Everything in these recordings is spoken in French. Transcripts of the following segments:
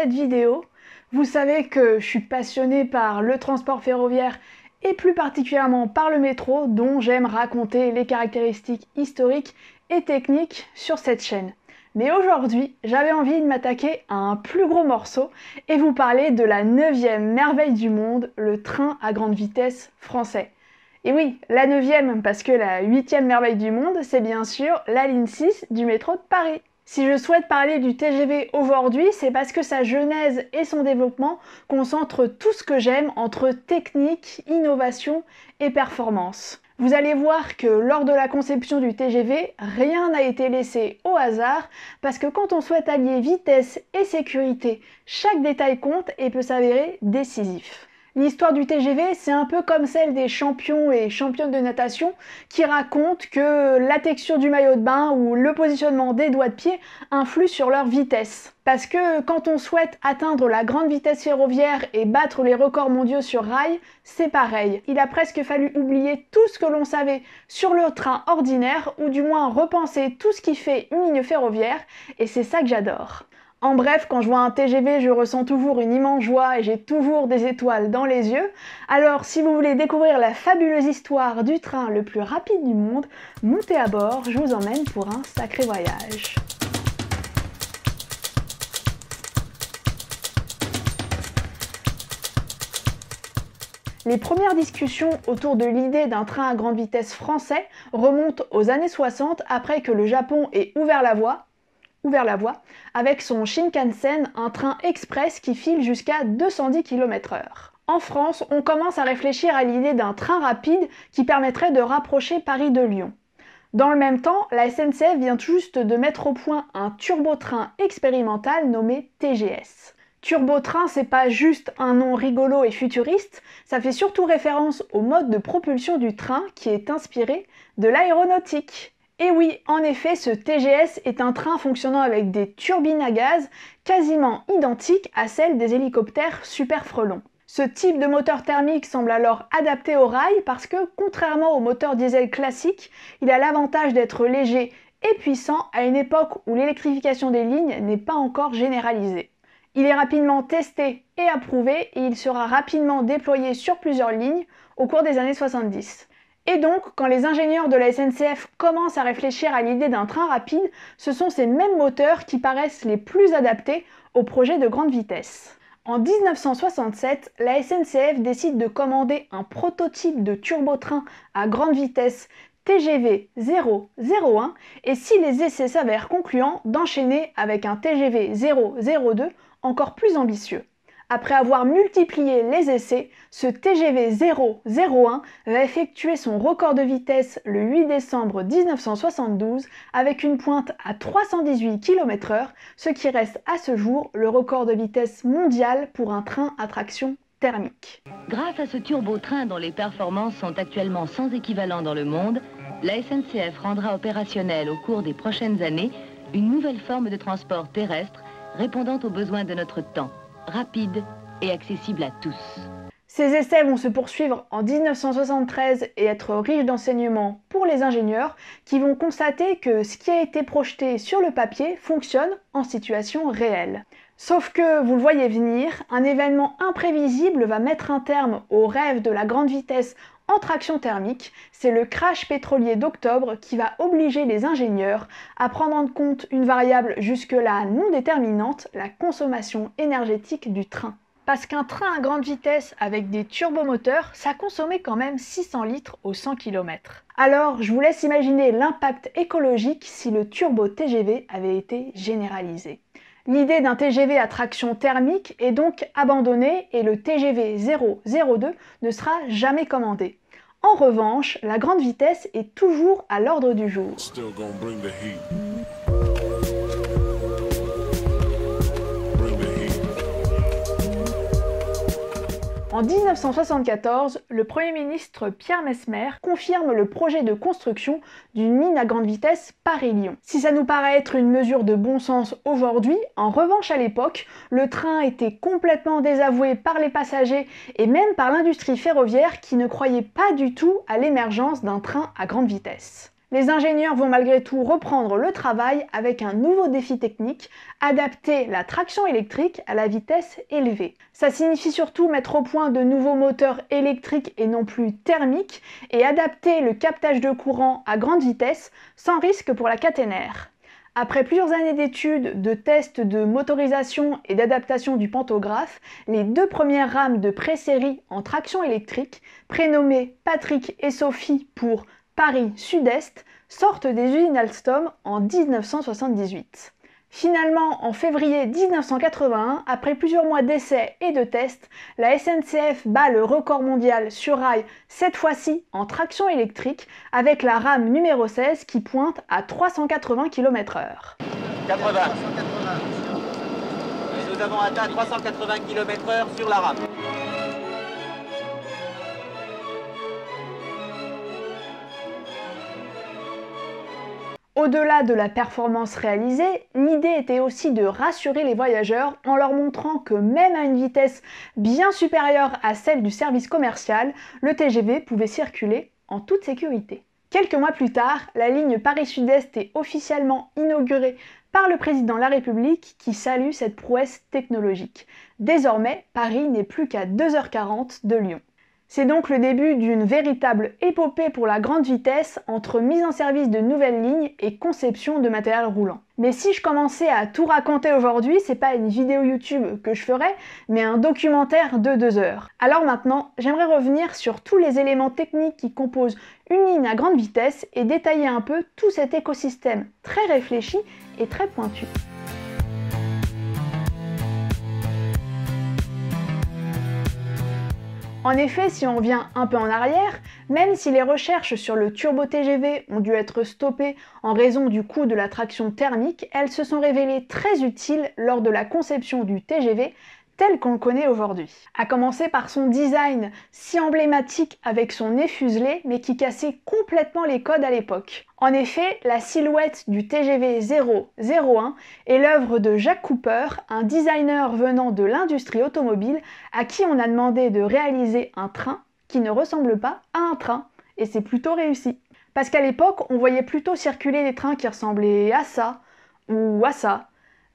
cette vidéo. Vous savez que je suis passionnée par le transport ferroviaire et plus particulièrement par le métro dont j'aime raconter les caractéristiques historiques et techniques sur cette chaîne. Mais aujourd'hui, j'avais envie de m'attaquer à un plus gros morceau et vous parler de la neuvième merveille du monde, le train à grande vitesse français. Et oui, la neuvième, parce que la huitième merveille du monde, c'est bien sûr la ligne 6 du métro de Paris. Si je souhaite parler du TGV aujourd'hui, c'est parce que sa genèse et son développement concentrent tout ce que j'aime entre technique, innovation et performance. Vous allez voir que lors de la conception du TGV, rien n'a été laissé au hasard parce que quand on souhaite allier vitesse et sécurité, chaque détail compte et peut s'avérer décisif. L'histoire du TGV, c'est un peu comme celle des champions et championnes de natation qui racontent que la texture du maillot de bain ou le positionnement des doigts de pied influent sur leur vitesse. Parce que quand on souhaite atteindre la grande vitesse ferroviaire et battre les records mondiaux sur rail, c'est pareil. Il a presque fallu oublier tout ce que l'on savait sur le train ordinaire ou du moins repenser tout ce qui fait une ligne ferroviaire et c'est ça que j'adore. En bref, quand je vois un TGV, je ressens toujours une immense joie et j'ai toujours des étoiles dans les yeux. Alors, si vous voulez découvrir la fabuleuse histoire du train le plus rapide du monde, montez à bord, je vous emmène pour un sacré voyage. Les premières discussions autour de l'idée d'un train à grande vitesse français remontent aux années 60 après que le Japon ait ouvert la voie ouvert la voie, avec son Shinkansen, un train express qui file jusqu'à 210 km/h. En France, on commence à réfléchir à l'idée d'un train rapide qui permettrait de rapprocher Paris de Lyon. Dans le même temps, la SNCF vient juste de mettre au point un turbotrain expérimental nommé TGS. Turbotrain, c'est pas juste un nom rigolo et futuriste, ça fait surtout référence au mode de propulsion du train qui est inspiré de l'aéronautique. Et oui, en effet, ce TGS est un train fonctionnant avec des turbines à gaz quasiment identiques à celles des hélicoptères super frelons. Ce type de moteur thermique semble alors adapté au rail parce que, contrairement au moteur diesel classique, il a l'avantage d'être léger et puissant à une époque où l'électrification des lignes n'est pas encore généralisée. Il est rapidement testé et approuvé et il sera rapidement déployé sur plusieurs lignes au cours des années 70. Et donc, quand les ingénieurs de la SNCF commencent à réfléchir à l'idée d'un train rapide, ce sont ces mêmes moteurs qui paraissent les plus adaptés au projet de grande vitesse. En 1967, la SNCF décide de commander un prototype de turbotrain à grande vitesse TGV 001 et si les essais s'avèrent concluants, d'enchaîner avec un TGV 002 encore plus ambitieux. Après avoir multiplié les essais, ce TGV 001 va effectuer son record de vitesse le 8 décembre 1972 avec une pointe à 318 km/h, ce qui reste à ce jour le record de vitesse mondial pour un train à traction thermique. Grâce à ce turbo-train dont les performances sont actuellement sans équivalent dans le monde, la SNCF rendra opérationnelle au cours des prochaines années une nouvelle forme de transport terrestre répondant aux besoins de notre temps rapide et accessible à tous. Ces essais vont se poursuivre en 1973 et être riches d'enseignements pour les ingénieurs qui vont constater que ce qui a été projeté sur le papier fonctionne en situation réelle. Sauf que, vous le voyez venir, un événement imprévisible va mettre un terme au rêve de la grande vitesse en traction thermique, c'est le crash pétrolier d'octobre qui va obliger les ingénieurs à prendre en compte une variable jusque-là non déterminante, la consommation énergétique du train. Parce qu'un train à grande vitesse avec des turbomoteurs, ça consommait quand même 600 litres au 100 km. Alors, je vous laisse imaginer l'impact écologique si le turbo TGV avait été généralisé. L'idée d'un TGV à traction thermique est donc abandonnée et le TGV 002 ne sera jamais commandé. En revanche, la grande vitesse est toujours à l'ordre du jour. En 1974, le Premier ministre Pierre Mesmer confirme le projet de construction d'une mine à grande vitesse Paris-Lyon. Si ça nous paraît être une mesure de bon sens aujourd'hui, en revanche à l'époque, le train était complètement désavoué par les passagers et même par l'industrie ferroviaire qui ne croyait pas du tout à l'émergence d'un train à grande vitesse. Les ingénieurs vont malgré tout reprendre le travail avec un nouveau défi technique, adapter la traction électrique à la vitesse élevée. Ça signifie surtout mettre au point de nouveaux moteurs électriques et non plus thermiques et adapter le captage de courant à grande vitesse sans risque pour la caténaire. Après plusieurs années d'études, de tests de motorisation et d'adaptation du pantographe, les deux premières rames de pré-série en traction électrique, prénommées Patrick et Sophie pour Paris Sud-Est, sortent des usines Alstom en 1978. Finalement, en février 1981, après plusieurs mois d'essais et de tests, la SNCF bat le record mondial sur rail, cette fois-ci en traction électrique, avec la rame numéro 16 qui pointe à 380 km/h. 80. Nous avons atteint 380 km/h sur la rame. Au-delà de la performance réalisée, l'idée était aussi de rassurer les voyageurs en leur montrant que même à une vitesse bien supérieure à celle du service commercial, le TGV pouvait circuler en toute sécurité. Quelques mois plus tard, la ligne Paris-Sud-Est est officiellement inaugurée par le président de la République qui salue cette prouesse technologique. Désormais, Paris n'est plus qu'à 2h40 de Lyon. C'est donc le début d'une véritable épopée pour la grande vitesse entre mise en service de nouvelles lignes et conception de matériel roulant. Mais si je commençais à tout raconter aujourd'hui, c'est pas une vidéo YouTube que je ferais, mais un documentaire de deux heures. Alors maintenant, j'aimerais revenir sur tous les éléments techniques qui composent une ligne à grande vitesse et détailler un peu tout cet écosystème très réfléchi et très pointu. En effet, si on vient un peu en arrière, même si les recherches sur le turbo TGV ont dû être stoppées en raison du coût de la traction thermique, elles se sont révélées très utiles lors de la conception du TGV tel qu'on le connaît aujourd'hui. À commencer par son design si emblématique avec son nez fuselé mais qui cassait complètement les codes à l'époque. En effet, la silhouette du TGV 001 est l'œuvre de Jacques Cooper, un designer venant de l'industrie automobile à qui on a demandé de réaliser un train qui ne ressemble pas à un train. Et c'est plutôt réussi. Parce qu'à l'époque, on voyait plutôt circuler des trains qui ressemblaient à ça ou à ça,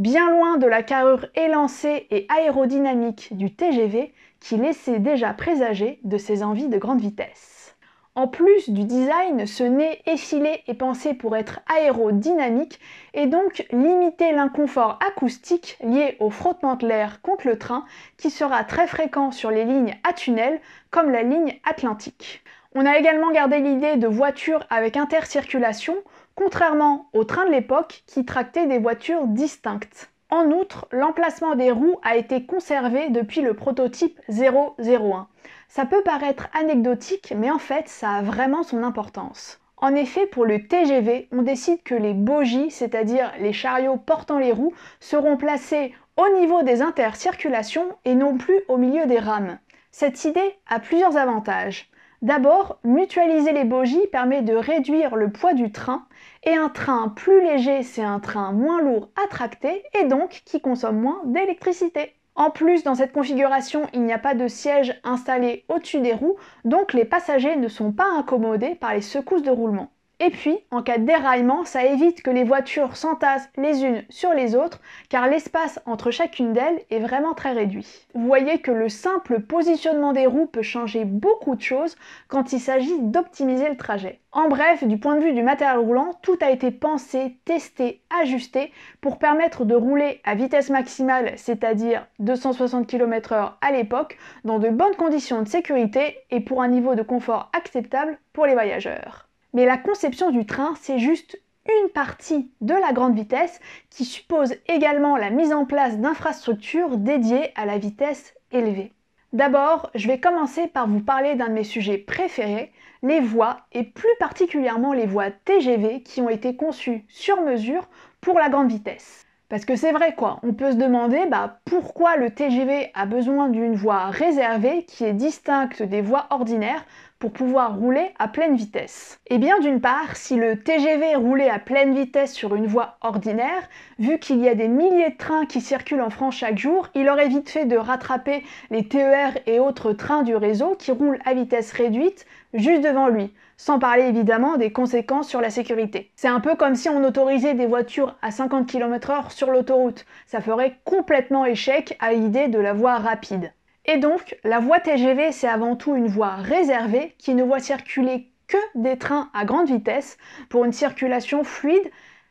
bien loin de la carrure élancée et aérodynamique du TGV qui laissait déjà présager de ses envies de grande vitesse. En plus du design, ce nez effilé est pensé pour être aérodynamique et donc limiter l'inconfort acoustique lié au frottement de l'air contre le train qui sera très fréquent sur les lignes à tunnel comme la ligne Atlantique. On a également gardé l'idée de voitures avec intercirculation contrairement aux trains de l'époque qui tractaient des voitures distinctes. En outre, l'emplacement des roues a été conservé depuis le prototype 001. Ça peut paraître anecdotique, mais en fait, ça a vraiment son importance. En effet, pour le TGV, on décide que les bogies, c'est-à-dire les chariots portant les roues, seront placés au niveau des intercirculations et non plus au milieu des rames. Cette idée a plusieurs avantages. D'abord, mutualiser les bogies permet de réduire le poids du train et un train plus léger, c'est un train moins lourd à tracter et donc qui consomme moins d'électricité. En plus, dans cette configuration, il n'y a pas de siège installé au-dessus des roues, donc les passagers ne sont pas incommodés par les secousses de roulement. Et puis, en cas de déraillement, ça évite que les voitures s'entassent les unes sur les autres, car l'espace entre chacune d'elles est vraiment très réduit. Vous voyez que le simple positionnement des roues peut changer beaucoup de choses quand il s'agit d'optimiser le trajet. En bref, du point de vue du matériel roulant, tout a été pensé, testé, ajusté pour permettre de rouler à vitesse maximale, c'est-à-dire 260 km/h à l'époque, dans de bonnes conditions de sécurité et pour un niveau de confort acceptable pour les voyageurs. Mais la conception du train, c'est juste une partie de la grande vitesse qui suppose également la mise en place d'infrastructures dédiées à la vitesse élevée. D'abord, je vais commencer par vous parler d'un de mes sujets préférés, les voies et plus particulièrement les voies TGV qui ont été conçues sur mesure pour la grande vitesse. Parce que c'est vrai quoi, on peut se demander bah, pourquoi le TGV a besoin d'une voie réservée qui est distincte des voies ordinaires pour pouvoir rouler à pleine vitesse Eh bien d'une part, si le TGV roulait à pleine vitesse sur une voie ordinaire, vu qu'il y a des milliers de trains qui circulent en France chaque jour, il aurait vite fait de rattraper les TER et autres trains du réseau qui roulent à vitesse réduite juste devant lui, Sans parler évidemment des conséquences sur la sécurité. C'est un peu comme si on autorisait des voitures à 50 km/h sur l'autoroute. Ça ferait complètement échec à l'idée de la voie rapide. Et donc, la voie TGV, c'est avant tout une voie réservée qui ne voit circuler que des trains à grande vitesse pour une circulation fluide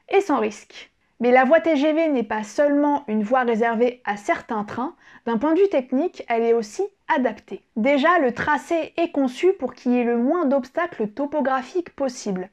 et sans risque. Mais la voie TGV n'est pas seulement une voie réservée à certains trains, d'un point de vue technique, elle est aussi adaptée. Déjà, le tracé est conçu pour qu'il y ait le moins d'obstacles topographiques possible.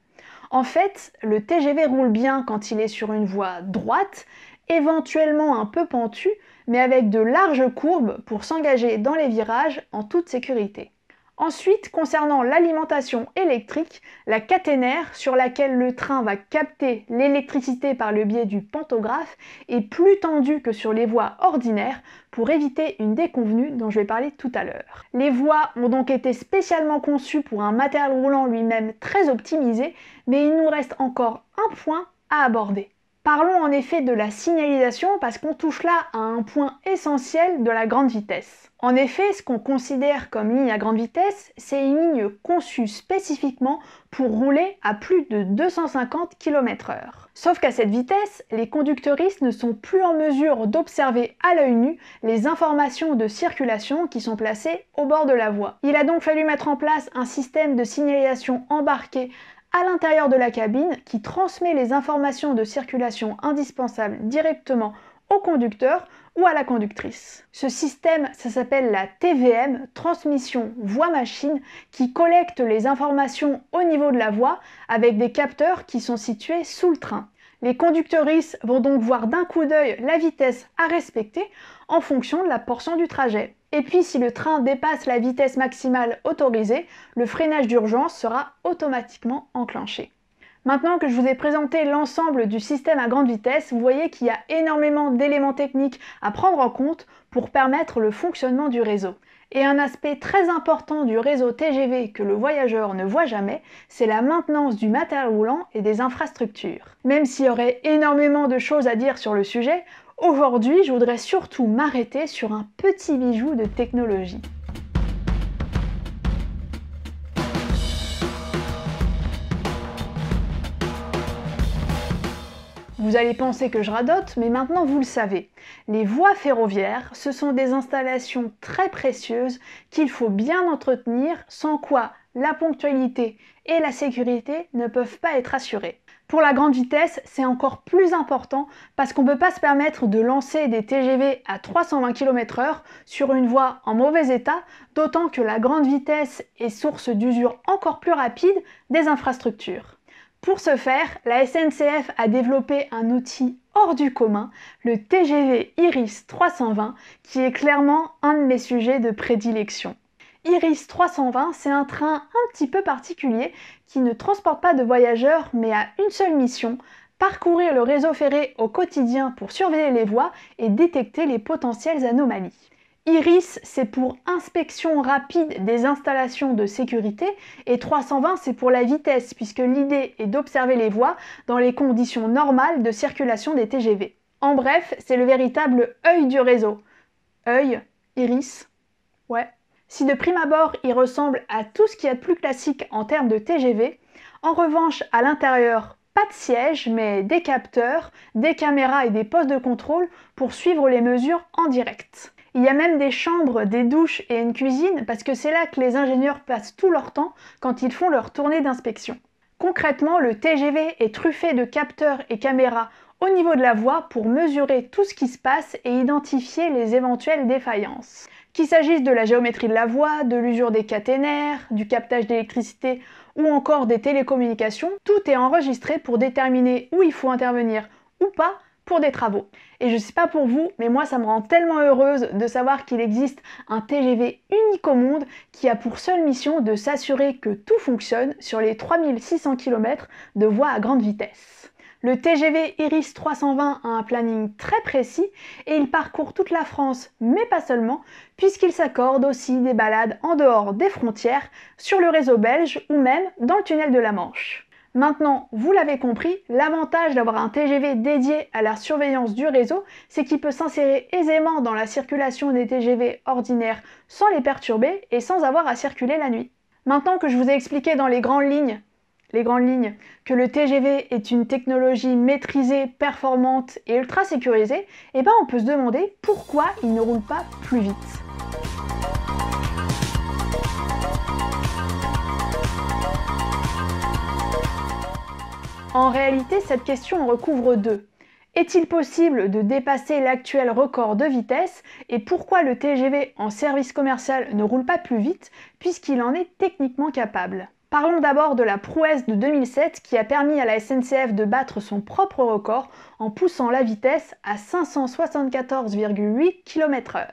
En fait, le TGV roule bien quand il est sur une voie droite, éventuellement un peu pentue, mais avec de larges courbes pour s'engager dans les virages en toute sécurité. Ensuite, concernant l'alimentation électrique, la caténaire sur laquelle le train va capter l'électricité par le biais du pantographe est plus tendue que sur les voies ordinaires pour éviter une déconvenue dont je vais parler tout à l'heure. Les voies ont donc été spécialement conçues pour un matériel roulant lui-même très optimisé, mais il nous reste encore un point à aborder. Parlons en effet de la signalisation parce qu'on touche là à un point essentiel de la grande vitesse. En effet, ce qu'on considère comme ligne à grande vitesse, c'est une ligne conçue spécifiquement pour rouler à plus de 250 km/h. Sauf qu'à cette vitesse, les conducteuristes ne sont plus en mesure d'observer à l'œil nu les informations de circulation qui sont placées au bord de la voie. Il a donc fallu mettre en place un système de signalisation embarqué à l'intérieur de la cabine qui transmet les informations de circulation indispensables directement au conducteur ou à la conductrice. Ce système, ça s'appelle la TVM, transmission voie-machine, qui collecte les informations au niveau de la voie avec des capteurs qui sont situés sous le train. Les conducteuristes vont donc voir d'un coup d'œil la vitesse à respecter en fonction de la portion du trajet. Et puis si le train dépasse la vitesse maximale autorisée, le freinage d'urgence sera automatiquement enclenché. Maintenant que je vous ai présenté l'ensemble du système à grande vitesse, vous voyez qu'il y a énormément d'éléments techniques à prendre en compte pour permettre le fonctionnement du réseau. Et un aspect très important du réseau TGV que le voyageur ne voit jamais, c'est la maintenance du matériel roulant et des infrastructures. Même s'il y aurait énormément de choses à dire sur le sujet, Aujourd'hui, je voudrais surtout m'arrêter sur un petit bijou de technologie. Vous allez penser que je radote, mais maintenant vous le savez. Les voies ferroviaires, ce sont des installations très précieuses qu'il faut bien entretenir, sans quoi la ponctualité et la sécurité ne peuvent pas être assurées. Pour la grande vitesse, c'est encore plus important parce qu'on ne peut pas se permettre de lancer des TGV à 320 km/h sur une voie en mauvais état, d'autant que la grande vitesse est source d'usure encore plus rapide des infrastructures. Pour ce faire, la SNCF a développé un outil hors du commun, le TGV Iris 320, qui est clairement un de mes sujets de prédilection. Iris 320, c'est un train un petit peu particulier qui ne transporte pas de voyageurs mais a une seule mission, parcourir le réseau ferré au quotidien pour surveiller les voies et détecter les potentielles anomalies. Iris, c'est pour inspection rapide des installations de sécurité et 320, c'est pour la vitesse puisque l'idée est d'observer les voies dans les conditions normales de circulation des TGV. En bref, c'est le véritable œil du réseau. œil, iris, ouais, si de prime abord il ressemble à tout ce qui est de plus classique en termes de TGV, en revanche à l'intérieur pas de siège mais des capteurs, des caméras et des postes de contrôle pour suivre les mesures en direct. Il y a même des chambres, des douches et une cuisine parce que c'est là que les ingénieurs passent tout leur temps quand ils font leur tournée d'inspection. Concrètement, le TGV est truffé de capteurs et caméras au niveau de la voie pour mesurer tout ce qui se passe et identifier les éventuelles défaillances. Qu'il s'agisse de la géométrie de la voie, de l'usure des caténaires, du captage d'électricité ou encore des télécommunications, tout est enregistré pour déterminer où il faut intervenir ou pas pour des travaux. Et je sais pas pour vous, mais moi ça me rend tellement heureuse de savoir qu'il existe un TGV unique au monde qui a pour seule mission de s'assurer que tout fonctionne sur les 3600 km de voies à grande vitesse. Le TGV Iris 320 a un planning très précis et il parcourt toute la France, mais pas seulement, puisqu'il s'accorde aussi des balades en dehors des frontières, sur le réseau belge ou même dans le tunnel de la Manche. Maintenant, vous l'avez compris, l'avantage d'avoir un TGV dédié à la surveillance du réseau, c'est qu'il peut s'insérer aisément dans la circulation des TGV ordinaires sans les perturber et sans avoir à circuler la nuit. Maintenant que je vous ai expliqué dans les grandes lignes, les grandes lignes, que le TGV est une technologie maîtrisée, performante et ultra sécurisée, eh ben on peut se demander pourquoi il ne roule pas plus vite. En réalité, cette question recouvre deux. Est-il possible de dépasser l'actuel record de vitesse et pourquoi le TGV en service commercial ne roule pas plus vite puisqu'il en est techniquement capable? Parlons d'abord de la prouesse de 2007 qui a permis à la SNCF de battre son propre record en poussant la vitesse à 574,8 km/h.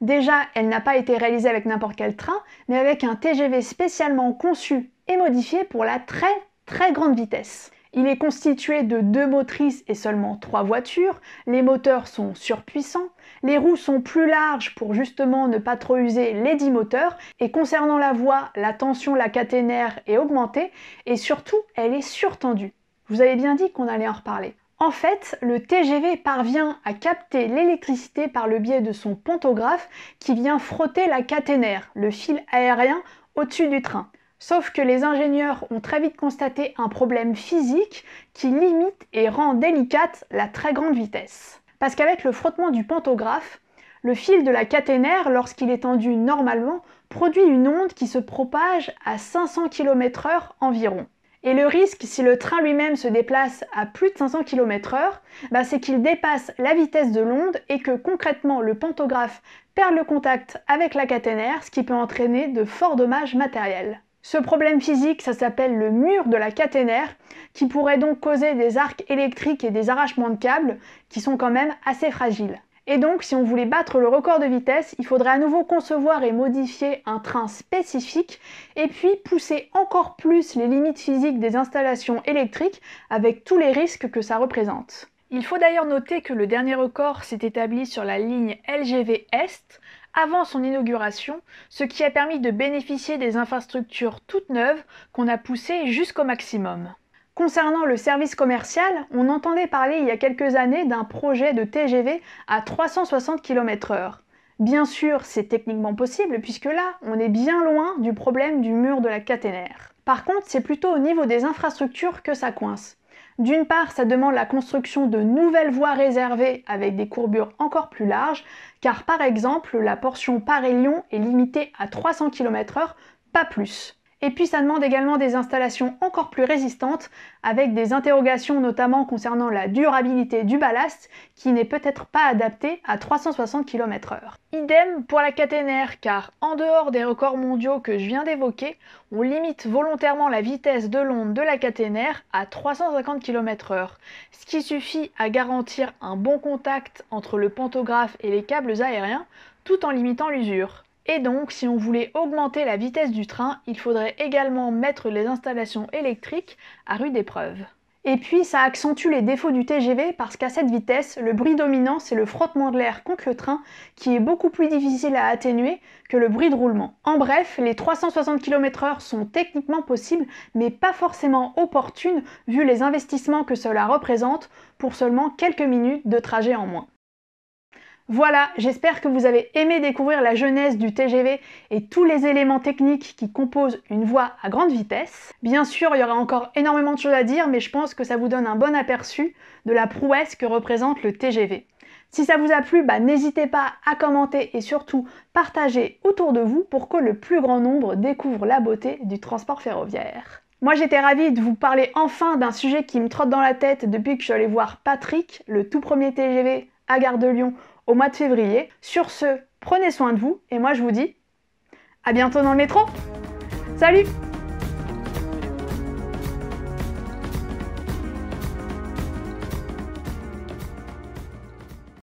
Déjà, elle n'a pas été réalisée avec n'importe quel train, mais avec un TGV spécialement conçu et modifié pour la très très grande vitesse. Il est constitué de deux motrices et seulement trois voitures. Les moteurs sont surpuissants. Les roues sont plus larges pour justement ne pas trop user les dix moteurs. Et concernant la voie, la tension la caténaire est augmentée et surtout, elle est surtendue. Vous avez bien dit qu'on allait en reparler. En fait, le TGV parvient à capter l'électricité par le biais de son pantographe qui vient frotter la caténaire, le fil aérien, au-dessus du train. Sauf que les ingénieurs ont très vite constaté un problème physique qui limite et rend délicate la très grande vitesse. Parce qu'avec le frottement du pantographe, le fil de la caténaire, lorsqu'il est tendu normalement, produit une onde qui se propage à 500 km/h environ. Et le risque, si le train lui-même se déplace à plus de 500 km/h, bah, c'est qu'il dépasse la vitesse de l'onde et que concrètement le pantographe perd le contact avec la caténaire, ce qui peut entraîner de forts dommages matériels. Ce problème physique, ça s'appelle le mur de la caténaire, qui pourrait donc causer des arcs électriques et des arrachements de câbles, qui sont quand même assez fragiles. Et donc, si on voulait battre le record de vitesse, il faudrait à nouveau concevoir et modifier un train spécifique, et puis pousser encore plus les limites physiques des installations électriques, avec tous les risques que ça représente. Il faut d'ailleurs noter que le dernier record s'est établi sur la ligne LGV Est, avant son inauguration, ce qui a permis de bénéficier des infrastructures toutes neuves qu'on a poussées jusqu'au maximum. Concernant le service commercial, on entendait parler il y a quelques années d'un projet de TGV à 360 km/h. Bien sûr, c'est techniquement possible puisque là, on est bien loin du problème du mur de la caténaire. Par contre, c'est plutôt au niveau des infrastructures que ça coince. D'une part, ça demande la construction de nouvelles voies réservées avec des courbures encore plus larges, car par exemple, la portion Paris-Lyon est limitée à 300 km/h, pas plus. Et puis ça demande également des installations encore plus résistantes, avec des interrogations notamment concernant la durabilité du ballast, qui n'est peut-être pas adapté à 360 km/h. Idem pour la caténaire, car en dehors des records mondiaux que je viens d'évoquer, on limite volontairement la vitesse de l'onde de la caténaire à 350 km/h, ce qui suffit à garantir un bon contact entre le pantographe et les câbles aériens, tout en limitant l'usure. Et donc, si on voulait augmenter la vitesse du train, il faudrait également mettre les installations électriques à rude épreuve. Et puis, ça accentue les défauts du TGV parce qu'à cette vitesse, le bruit dominant, c'est le frottement de l'air contre le train qui est beaucoup plus difficile à atténuer que le bruit de roulement. En bref, les 360 km/h sont techniquement possibles, mais pas forcément opportunes vu les investissements que cela représente pour seulement quelques minutes de trajet en moins. Voilà, j'espère que vous avez aimé découvrir la genèse du TGV et tous les éléments techniques qui composent une voie à grande vitesse. Bien sûr, il y aura encore énormément de choses à dire, mais je pense que ça vous donne un bon aperçu de la prouesse que représente le TGV. Si ça vous a plu, bah, n'hésitez pas à commenter et surtout partager autour de vous pour que le plus grand nombre découvre la beauté du transport ferroviaire. Moi j'étais ravie de vous parler enfin d'un sujet qui me trotte dans la tête depuis que je suis allée voir Patrick, le tout premier TGV à Gare de Lyon au mois de février. Sur ce, prenez soin de vous et moi je vous dis à bientôt dans le métro. Salut